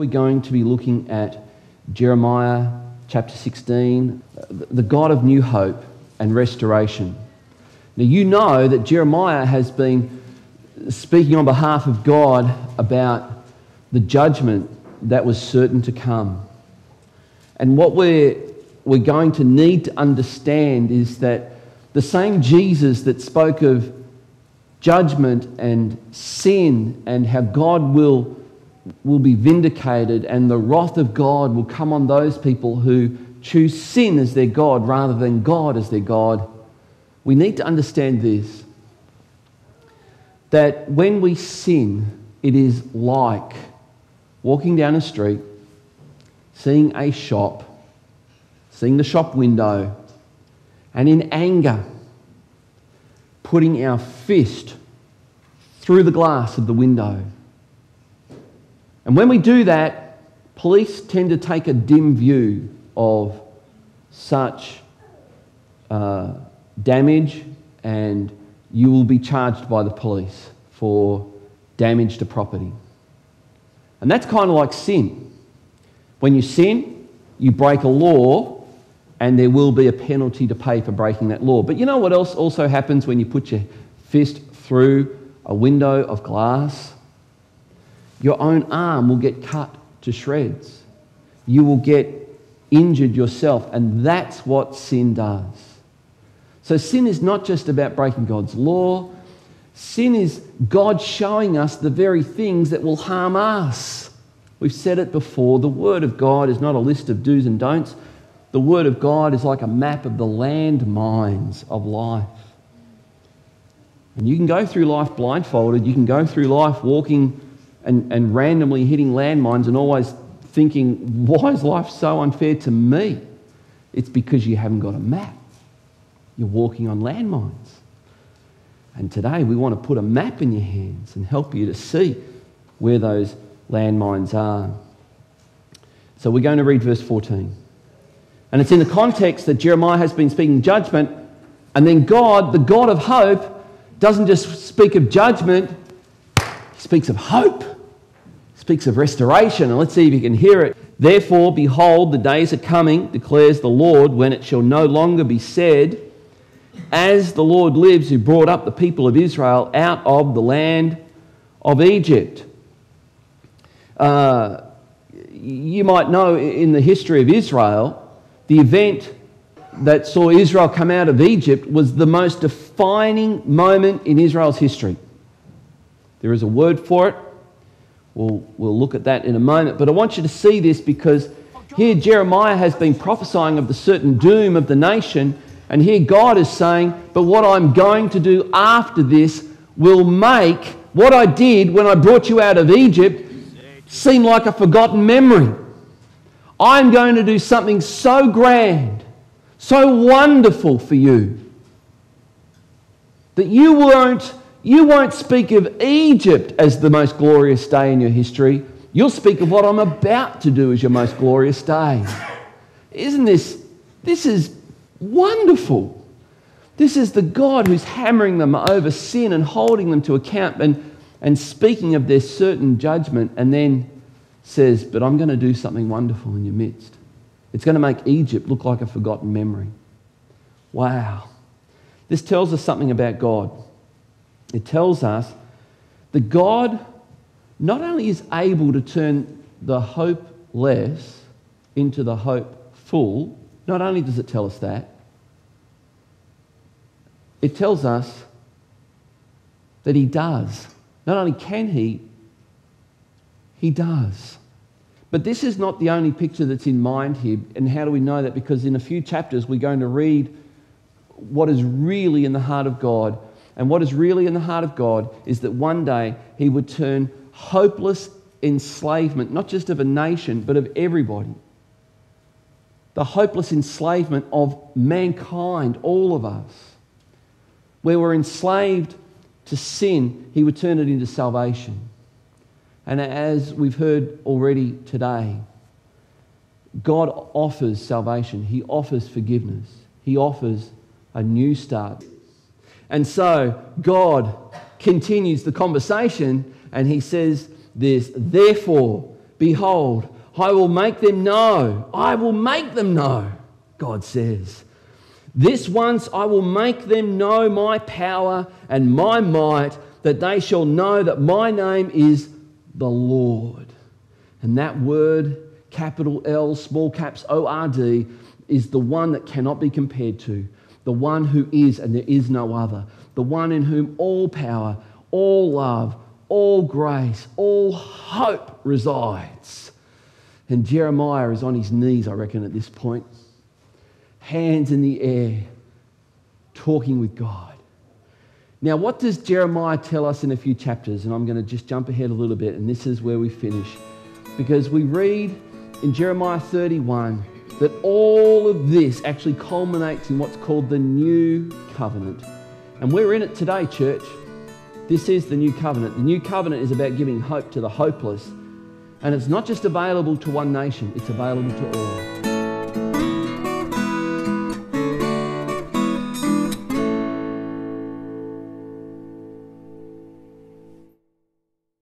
We're going to be looking at Jeremiah chapter 16, the God of new hope and restoration. Now, you know that Jeremiah has been speaking on behalf of God about the judgment that was certain to come. And what we're, we're going to need to understand is that the same Jesus that spoke of judgment and sin and how God will, will be vindicated and the wrath of God will come on those people who choose sin as their God rather than God as their God. We need to understand this that when we sin, it is like walking down a street, seeing a shop, seeing the shop window, and in anger, putting our fist through the glass of the window. And when we do that, police tend to take a dim view of such uh, damage, and you will be charged by the police for damage to property. And that's kind of like sin. When you sin, you break a law and there will be a penalty to pay for breaking that law. But you know what else also happens when you put your fist through a window of glass? Your own arm will get cut to shreds. You will get injured yourself, and that's what sin does. So, sin is not just about breaking God's law, sin is God showing us the very things that will harm us. We've said it before the Word of God is not a list of do's and don'ts. The Word of God is like a map of the landmines of life. And you can go through life blindfolded. You can go through life walking and, and randomly hitting landmines and always thinking, why is life so unfair to me? It's because you haven't got a map. You're walking on landmines. And today we want to put a map in your hands and help you to see where those landmines are. So we're going to read verse 14. And it's in the context that Jeremiah has been speaking judgment, and then God, the God of hope, doesn't just speak of judgment, speaks of hope, speaks of restoration. And let's see if you can hear it. Therefore, behold, the days are coming, declares the Lord, when it shall no longer be said, As the Lord lives, who brought up the people of Israel out of the land of Egypt. Uh, you might know in the history of Israel, the event that saw Israel come out of Egypt was the most defining moment in Israel's history. There is a word for it. We'll, we'll look at that in a moment. But I want you to see this because here Jeremiah has been prophesying of the certain doom of the nation. And here God is saying, But what I'm going to do after this will make what I did when I brought you out of Egypt seem like a forgotten memory. I'm going to do something so grand, so wonderful for you that you won't, you won't speak of Egypt as the most glorious day in your history. You'll speak of what I'm about to do as your most glorious day. Isn't this, this is wonderful. This is the God who's hammering them over sin and holding them to account and, and speaking of their certain judgment and then says, But I'm going to do something wonderful in your midst. It's going to make Egypt look like a forgotten memory. Wow. This tells us something about God. It tells us that God not only is able to turn the hopeless into the hopeful, not only does it tell us that, it tells us that He does. Not only can He, He does. But this is not the only picture that's in mind here. And how do we know that? Because in a few chapters, we're going to read what is really in the heart of God. And what is really in the heart of God is that one day He would turn hopeless enslavement, not just of a nation, but of everybody. The hopeless enslavement of mankind, all of us. Where we're enslaved to sin, He would turn it into salvation. And as we've heard already today, God offers salvation, He offers forgiveness, He offers a new start. And so God continues the conversation and He says this Therefore, Behold, I will make them know. I will make them know, God says. This once I will make them know my power and my might, that they shall know that my name is the Lord. And that word, capital L, small caps O R D, is the one that cannot be compared to, the one who is and there is no other, the one in whom all power, all love, all grace, all hope resides. And Jeremiah is on his knees, I reckon, at this point, hands in the air, talking with God. Now, what does Jeremiah tell us in a few chapters? And I'm going to just jump ahead a little bit, and this is where we finish. Because we read in Jeremiah 31 that all of this actually culminates in what's called the new covenant. And we're in it today, church. This is the new covenant. The new covenant is about giving hope to the hopeless. And it's not just available to one nation, it's available to all.